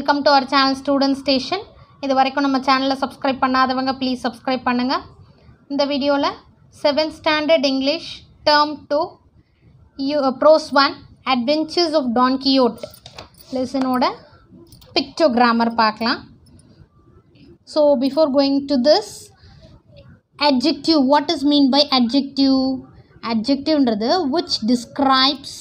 Welcome to our channel student station இது வரைக்கும் நம்ம சேனலில் சப்ஸ்கிரைப் பண்ணாதவங்க ப்ளீஸ் சப்ஸ்கிரைப் பண்ணுங்கள் இந்த வீடியோவில் seventh standard English term two you prose one adventures of Don Quixote லெசனோட picto grammar பார்க்கலாம். So before going to this adjective what is mean by adjective அட்ஜெக்டிவ்ன்றது which describes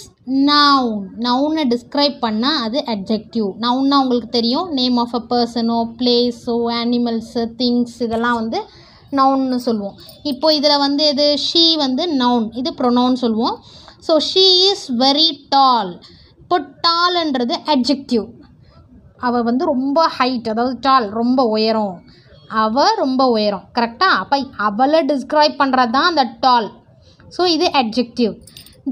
noun நவுனை டிஸ்கிரைப் பண்ணால் அது adjective நவுன்னா உங்களுக்கு தெரியும். நேம் ஆஃப் அ பர்சனோ பிளேஸோ animals things இதெல்லாம் வந்து நவுன்னு சொல்லுவோம். இப்போ இதில் வந்து எது? ஷீ வந்து நவுன் இது ப்ரொனவுன் சொல்லுவோம். So she is very tall இப்போ டால்ன்றது அட்ஜெக்டிவ் அவள் வந்து ரொம்ப ஹைட் அதாவது டால் ரொம்ப உயரம். அவள் ரொம்ப உயரம். கரெக்டாக அப்போ அவளை டிஸ்கிரைப் பண்ணுறது தான் அந்த டால் ஸோ இது adjective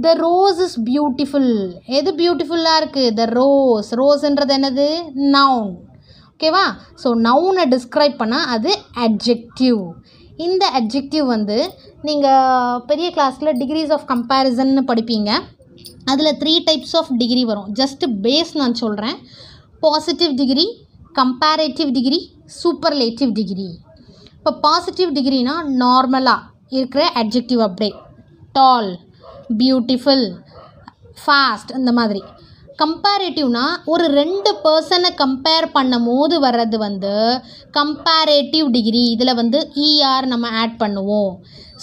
the rose is beautiful எது பியூட்டிஃபுல்லாக இருக்குது த ரோஸ் ரோஸ்ன்றது என்னது? நவுன் ஓகேவா ஸோ நவுனை டிஸ்கிரைப் பண்ணால் அது அட்ஜெக்டிவ் இந்த அட்ஜெக்டிவ் வந்து நீங்கள் பெரிய கிளாஸில் டிகிரிஸ் ஆஃப் கம்பேரிசன்னு படிப்பீங்க. அதில் த்ரீ டைப்ஸ் ஆஃப் டிகிரி வரும். ஜஸ்ட் பேஸ் நான் சொல்கிறேன் positive degree comparative degree superlative degree இப்போ பாசிட்டிவ் டிகிரினா நார்மலாக இருக்கிற அட்ஜெக்டிவ் அப்படியே. டால் பியூட்டிஃபுல் ஃபாஸ்ட் இந்த மாதிரி. கம்பேரேட்டிவ்னா ஒரு ரெண்டு பர்சனை கம்பேர் பண்ணும் போது வர்றது வந்து கம்பேரேட்டிவ் டிகிரி இதில் வந்து இஆர் நம்ம ஆட் பண்ணுவோம்.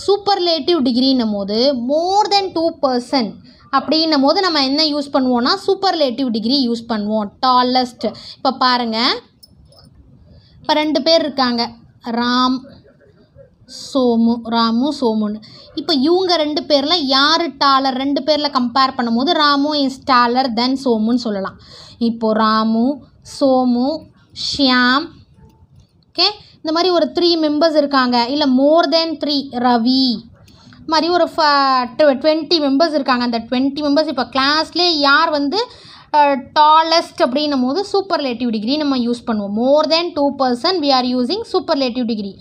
சூப்பர்லேட்டிவ் டிகிரின்னும் போது மோர் தென் டூ பர்சன் அப்படின்னும் போது நம்ம என்ன யூஸ் பண்ணுவோம்னா சூப்பர்லேட்டிவ் டிகிரி யூஸ் பண்ணுவோம். டாலஸ்ட் இப்போ பாருங்கள் இப்போ ரெண்டு பேர் இருக்காங்க. ராம் சோமு ராமு சோமுன்னு. இப்போ இவங்க ரெண்டு பேரில் யார் டாலர் ரெண்டு பேரில் கம்பேர் பண்ணும்போது ராமு இஸ் டாலர் தென் சோமுன்னு சொல்லலாம். இப்போது ராமு சோமு ஷியாம் ஓகே இந்த மாதிரி ஒரு த்ரீ மெம்பர்ஸ் இருக்காங்க. இல்லை மோர் தென் த்ரீ ரவி. மாதிரி ஒரு ஃப டுவெண்ட்டி மெம்பர்ஸ் இருக்காங்க. அந்த டுவெண்ட்டி மெம்பர்ஸ் இப்போ கிளாஸ்லேயே யார் வந்து டாலஸ்ட் அப்படின்னும் போது சூப்பர்லேட்டிவ் டிகிரி நம்ம யூஸ் பண்ணுவோம். More than two person we are using superlative degree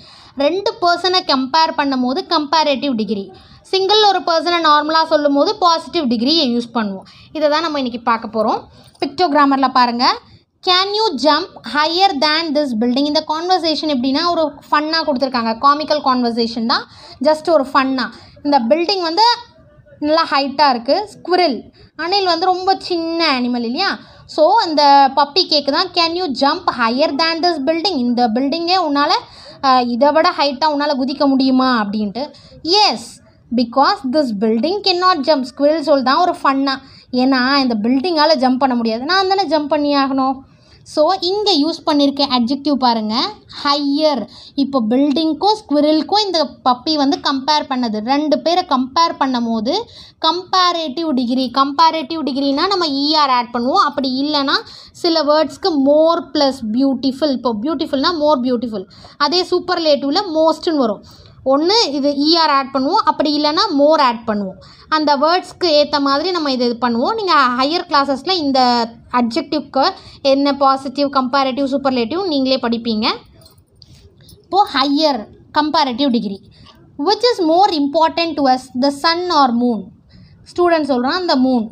ரெண்டு பர்சனை கம்பேர் பண்ணும் போது கம்பேரேட்டிவ் டிகிரி சிங்கிள் ஒரு பர்சனை நார்மலாக சொல்லும் போது பாசிட்டிவ் டிகிரியை யூஸ் பண்ணுவோம். இதை தான் நம்ம இன்றைக்கி பார்க்க போகிறோம் பிக்டோகிராமரில் பாருங்கள் can you jump higher than this building இந்த கான்வர்சேஷன் எப்படின்னா ஒரு ஃபன்னாக கொடுத்துருக்காங்க. காமிக்கல் கான்வர்சேஷன் தான். ஜஸ்ட் ஒரு ஃபன்னாக இந்த பில்டிங் வந்து நல்லா ஹைட்டாக இருக்குது ஸ்குரில் அணில் வந்து ரொம்ப சின்ன அனிமல் இல்லையா? ஸோ அந்த பப்பி கேக்கு தான். Can you jump higher than this building இந்த பில்டிங்கே உன்னால் இதை விட ஹைட்டாக உன்னால் குதிக்க முடியுமா அப்படின்ட்டு. Yes because this building can not jump ஸ்குவில் சொல் தான் ஒரு ஃபன்னாக ஏன்னா இந்த பில்டிங்கால் ஜம்ப் பண்ண முடியாது. நான் தானே ஜம்ப் பண்ணி ஆகணும். ஸோ இங்கே யூஸ் பண்ணியிருக்க அட்ஜெக்டிவ் பாருங்கள் ஹையர் இப்போ பில்டிங்க்கும் ஸ்குவிரலுக்கும் இந்த பப்பி வந்து கம்பேர் பண்ணது. ரெண்டு பேரை கம்பேர் பண்ணும் போது கம்பேரேட்டிவ் டிகிரி கம்பேரேட்டிவ் டிகிரினா நம்ம இஆர் ஆட் பண்ணுவோம். அப்படி இல்லைன்னா சில வேர்ட்ஸ்க்கு மோர் ப்ளஸ் பியூட்டிஃபுல் இப்போ பியூட்டிஃபுல்னால் மோர் பியூட்டிஃபுல் அதே சூப்பர்லேட்டிவில் மோஸ்ட்டுன்னு வரும். ஒன்று இது இஆர் ஆட் பண்ணுவோம் அப்படி இல்லைன்னா மோர் ஆட் பண்ணுவோம். அந்த வேர்ட்ஸ்க்கு ஏற்ற மாதிரி நம்ம இது இது பண்ணுவோம். நீங்கள் ஹையர் கிளாஸஸில் இந்த அப்ஜெக்டிவ்க்கு என்ன பாசிட்டிவ் கம்பேரட்டிவ் சூப்பர்லேட்டிவ் நீங்களே படிப்பீங்க. இப்போது higher comparative degree which is more important to us the sun or moon student சொல்கிறான் அந்த moon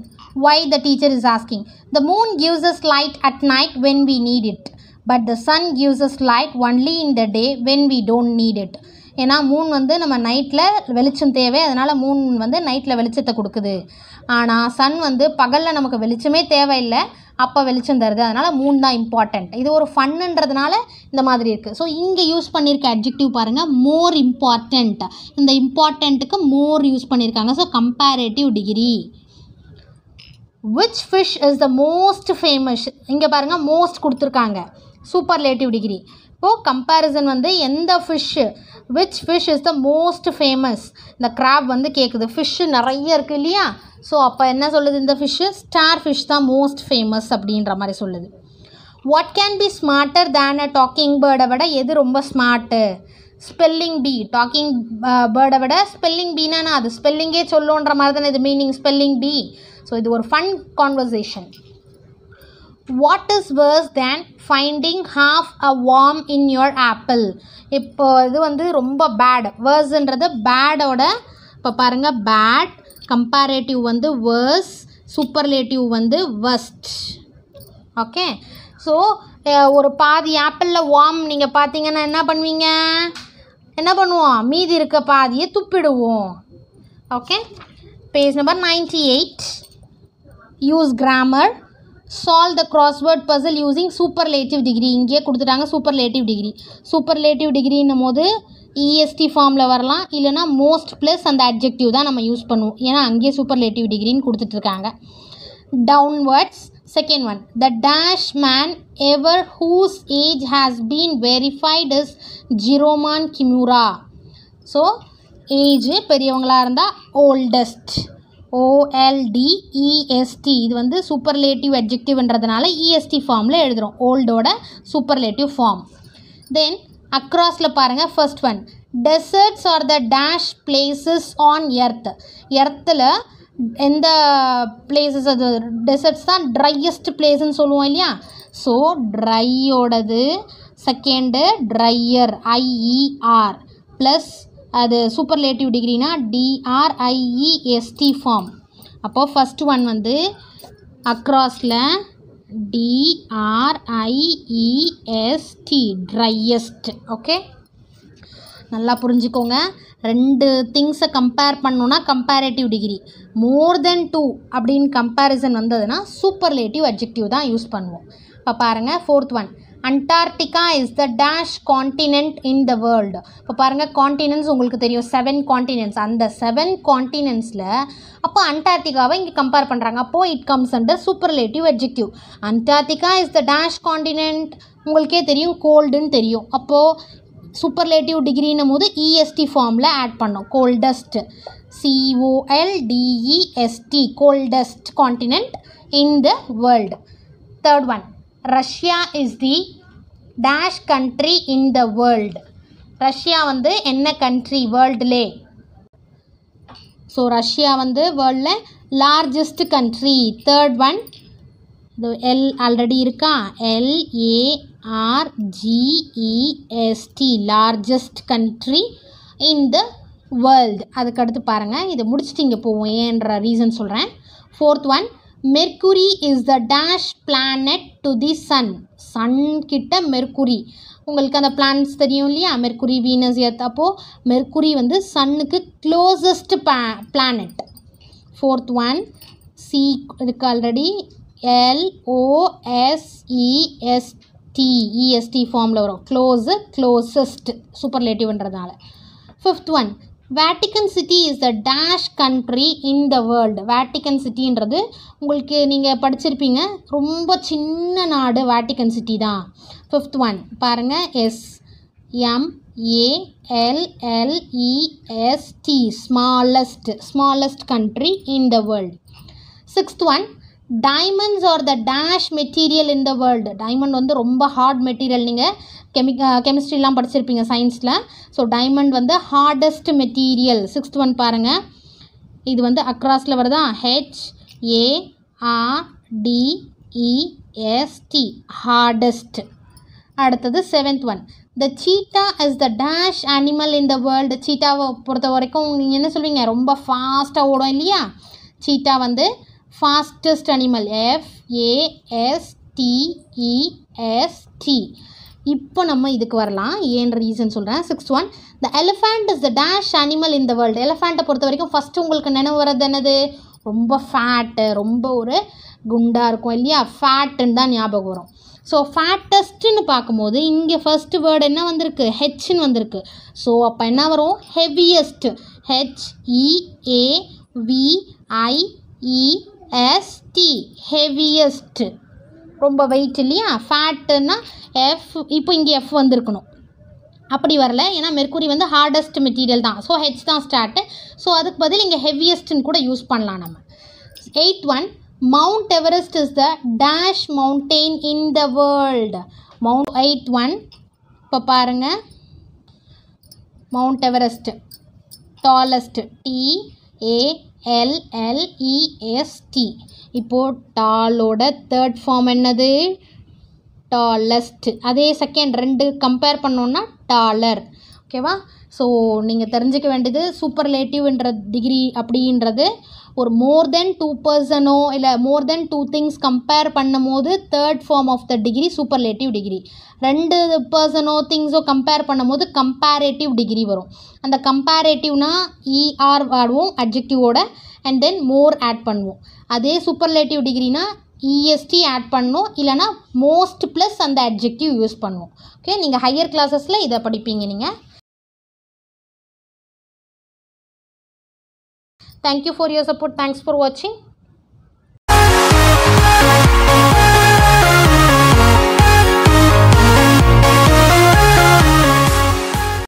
why the teacher is asking the moon gives us light at night when we need it but the sun gives us light only in the day when we don't need it ஏன்னா moon வந்து நம்ம நைட்டில் வெளிச்சம் தேவை அதனால் Moon வந்து நைட்டில் வெளிச்சத்தை கொடுக்குது. ஆனால் சன் வந்து பகலில் நமக்கு வெளிச்சமே தேவையில்லை அப்போ வெளிச்சம் தருது. அதனால் மூன் தான் இம்பார்ட்டண்ட் இது ஒரு ஃபன்னுன்றதுனால இந்த மாதிரி இருக்குது ஸோ இங்கே யூஸ் பண்ணியிருக்க அட்ஜெக்டிவ் பாருங்கள் மோர் இம்பார்ட்டண்ட் இந்த இம்பார்ட்டண்ட்டுக்கு மோர் யூஸ் பண்ணியிருக்காங்க so comparative degree which fish is the most famous இங்கே பாருங்கள் மோஸ்ட் கொடுத்துருக்காங்க. சூப்பர்லேட்டிவ் டிகிரி இப்போது கம்பேரிசன் வந்து எந்த fish which fish is the most famous இந்த கிராப் வந்து கேட்குது ஃபிஷ்ஷு நிறைய இருக்குது இல்லையா? ஸோ அப்போ என்ன சொல்லுது இந்த ஃபிஷ்ஷு ஸ்டார் ஃபிஷ் தான் மோஸ்ட் ஃபேமஸ் அப்படின்ற மாதிரி சொல்லுது. What can be smarter than a talking பேர்டை விட எது ரொம்ப ஸ்மார்ட்டு ஸ்பெல்லிங் பி டாக்கிங் பேர்டை விட ஸ்பெல்லிங் பீனா அது ஸ்பெல்லிங்கே சொல்லுன்ற மாதிரி தானே இது மீனிங் ஸ்பெல்லிங் பி ஸோ இது ஒரு fun conversation what is worse than finding half a worm in your apple இப்போ இது வந்து ரொம்ப பேட் வேர்ஸ்ன்றது பேடோட இப்போ பாருங்கள் பேட் கம்பேரேட்டிவ் வந்து வேர்ஸ் சூப்பர்லேட்டிவ் வந்து வஸ்ட் ஓகே ஸோ ஒரு பாதி ஆப்பிளில் வார்ம் நீங்கள் பார்த்தீங்கன்னா என்ன பண்ணுவீங்க? என்ன பண்ணுவோம்? மீதி இருக்க பாதியை துப்பிடுவோம். Okay page number ninety eight use grammar solve the crossword puzzle using superlative degree இங்கேயே கொடுத்துட்டாங்க சூப்பர்லேட்டிவ் டிகிரி சூப்பர்லேட்டிவ் டிகிரின்னும் போது இஎஸ்டி ஃபார்மில் வரலாம். இல்லைனா மோஸ்ட் ப்ளஸ் அந்த அட்ஜெக்டிவ் தான் நம்ம யூஸ் பண்ணுவோம். ஏன்னா அங்கேயே சூப்பர்லேட்டிவ் டிகிரின்னு கொடுத்துட்ருக்காங்க. Downwards second one the dash man ever whose age has been verified is Jiroemon Kimura so age பெரியவங்களாக இருந்தால் ஓல்டஸ்ட் ஓஎல்டிஇஎஸ்டி இது வந்து சூப்பர்லேட்டிவ் அட்ஜெக்டிவ்ன்றதுனால இஎஸ்டி ஃபார்மில் எழுதுகிறோம் ஓல்டோட சூப்பர்லேட்டிவ் ஃபார்ம் தென் அக்ராஸில் பாருங்கள் first one deserts are the dash places on earth எர்த்தில் எந்த places அது டெசர்ட்ஸ் தான் ட்ரையஸ்ட் பிளேஸ்ன்னு சொல்லுவோம் இல்லையா? ஸோ ட்ரையோடது செகண்டு ட்ரையர் ஐஇஆர் ப்ளஸ் அது சூப்பர்லேட்டிவ் டிகிரினா டிஆர்ஐஇஎஸ்டி ஃபார்ம் அப்போது ஃபஸ்ட் ஒன் வந்து அக்ராஸில் டிஆர்ஐஇஎஸ்டி ட்ரையஸ்ட் ஓகே நல்லா புரிஞ்சுக்கோங்க. ரெண்டு திங்ஸை கம்பேர் பண்ணோன்னா comparative degree more than two அப்படின்னு கம்பேரிசன் வந்ததுன்னா சூப்பர்லேட்டிவ் அப்ஜெக்டிவ் தான் யூஸ் பண்ணுவோம். இப்போ பாருங்கள் fourth one Antarctica is the dash continent in the world இப்போ பாருங்கள் காண்டினென்ட்ஸ் உங்களுக்கு தெரியும். செவன் காண்டினென்ட்ஸ் அந்த செவன் காண்டினென்ட்ஸில் அப்போ அண்டார்டிகாவை இங்கே கம்பேர் பண்ணுறாங்க அப்போது it comes under superlative adjective Antarctica is the dash continent உங்களுக்கே தெரியும் கோல்டுன்னு தெரியும். அப்போது சூப்பர்லேட்டிவ் டிகிரின்னும் போது இஎஸ்டி ஃபார்மில் ஆட் பண்ணோம். Coldest COLDEST coldest continent in the world third one Russia is the dash country in the world Russia வந்து என்ன கண்ட்ரி வேர்ல்டுலே ஸோ ரஷ்யா வந்து வேர்ல்டில் லார்ஜஸ்ட் கண்ட்ரி தேர்ட் ஒன் இது எல் ஆல்ரெடி இருக்கா? LARGEST largest country in the world அதுக்கடுத்து பாருங்கள் இதை முடிச்சுட்டு இங்கே போவோம். ஏன்ற ரீசன் சொல்கிறேன் fourth one Mercury is the dash planet to the sun sun கிட்ட மெர்க்குரி உங்களுக்கு அந்த பிளானட்ஸ் தெரியும் இல்லையா? மெர்க்குரி வீனஸ் எர்த் அப்போது மெர்க்குரி வந்து சன்னுக்கு closest planet fourth one C இருக்கு ஆல்ரெடி எல்ஓஎஸ்இஎஸ்டி இஎஸ்டி ஃபார்மில் வரும். Close closest சூப்பர்லேட்டிவ்ன்றதுனால fifth one Vatican City is the dash country in the world Vatican சிட்டின்றது உங்களுக்கு நீங்கள் படிச்சிருப்பீங்க. ரொம்ப சின்ன நாடு வேட்டிக்கன் சிட்டி தான். ஃபிஃப்த் ஒன் பாருங்கள் S M ALLEST smallest smallest country in the world sixth one diamonds are the dash material in the world diamond வந்து ரொம்ப ஹார்ட் மெட்டீரியல் நீங்கள் கெமிக் கெமிஸ்ட்ரிலாம் படிச்சிருப்பீங்க சயின்ஸில் ஸோ டைமண்ட் வந்து ஹார்டஸ்ட் மெட்டீரியல் சிக்ஸ்த் ஒன் பாருங்கள் இது வந்து அக்ராஸில் வருதா? H A are DEST hardest அடுத்தது seventh one the cheetah is the dash animal in the world சீட்டாவை பொறுத்த வரைக்கும் நீங்கள் என்ன சொல்வீங்க? ரொம்ப ஃபாஸ்ட்டாக ஓடும் இல்லையா? சீட்டா வந்து ஃபாஸ்டஸ்ட் அனிமல் எஃப்ஏஎஸ்டிஇஎஸ்டி இப்போ நம்ம இதுக்கு வரலாம். ஏன்ற ரீசன் சொல்கிறேன் sixth one the elephant is the dash animal in the world எலிஃபண்ட்டை பொறுத்த வரைக்கும் ஃபஸ்ட்டு உங்களுக்கு நினைவு வர்றது என்னது? ரொம்ப ஃபேட்டு ரொம்ப ஒரு குண்டாக இருக்கும் இல்லையா? ஃபேட்டுன்னு தான் ஞாபகம் வரும். ஸோ ஃபேட்டஸ்ட்டுன்னு பார்க்கும்போது இங்கே ஃபஸ்ட்டு வேர்டு என்ன வந்திருக்கு? ஹெச்ன்னு வந்திருக்கு. ஸோ அப்போ என்ன வரும்? ஹெவியஸ்ட் எஸ்டி ஹெவியஸ்ட்டு ரொம்ப வெயிட் இல்லையா? ஃபேட்டுன்னா எஃப் இப்போ இங்கே எஃப் வந்திருக்கணும். அப்படி வரல. ஏன்னா மெர்க்குரி வந்து ஹார்டஸ்ட் மெட்டீரியல் தான். ஸோ ஹெச் தான் ஸ்டார்ட்டு ஸோ அதுக்கு பதில் இங்கே ஹெவியஸ்ட்னு கூட யூஸ் பண்ணலாம் நம்ம. Eight one Mount Everest is the dash mountain in the world Mount eight one இப்போ பாருங்கள் மவுண்ட் எவரெஸ்ட் டாலஸ்ட் ஏஎல்எல்இஎஸ்டி இப்போது டாலோட தேர்ட் ஃபார்ம் என்னது? டாலஸ்ட் அதே செகண்ட் ரெண்டு கம்பேர் பண்ணோன்னா டாலர் ஓகேவா ஸோ நீங்கள் தெரிஞ்சுக்க வேண்டியது சூப்பர்லேட்டிவ்ன்ற டிகிரி அப்படின்றது ஒரு மோர் தென் டூ பர்சனோ இல்லை more then two things compare பண்ணும் போது third form of the degree superlative degree ரெண்டு பர்சனோ திங்ஸோ கம்பேர் பண்ணும்போது கம்பேரேட்டிவ் டிகிரி வரும். அந்த கம்பேரேட்டிவ்னா இஆர் ஆடுவோம் அட்ஜெக்டிவோட அண்ட் தென் மோர் ஆட் பண்ணுவோம். அதே சூப்பர்லேட்டிவ் டிகிரினா இஎஸ்டி ஆட் பண்ணும் இல்லைனா மோஸ்ட் ப்ளஸ் அந்த அட்ஜெக்டிவ் யூஸ் பண்ணுவோம். ஓகே நீங்கள் ஹையர் கிளாஸஸில் இதை படிப்பீங்க நீங்கள் Thank you for your support. Thanks for watching.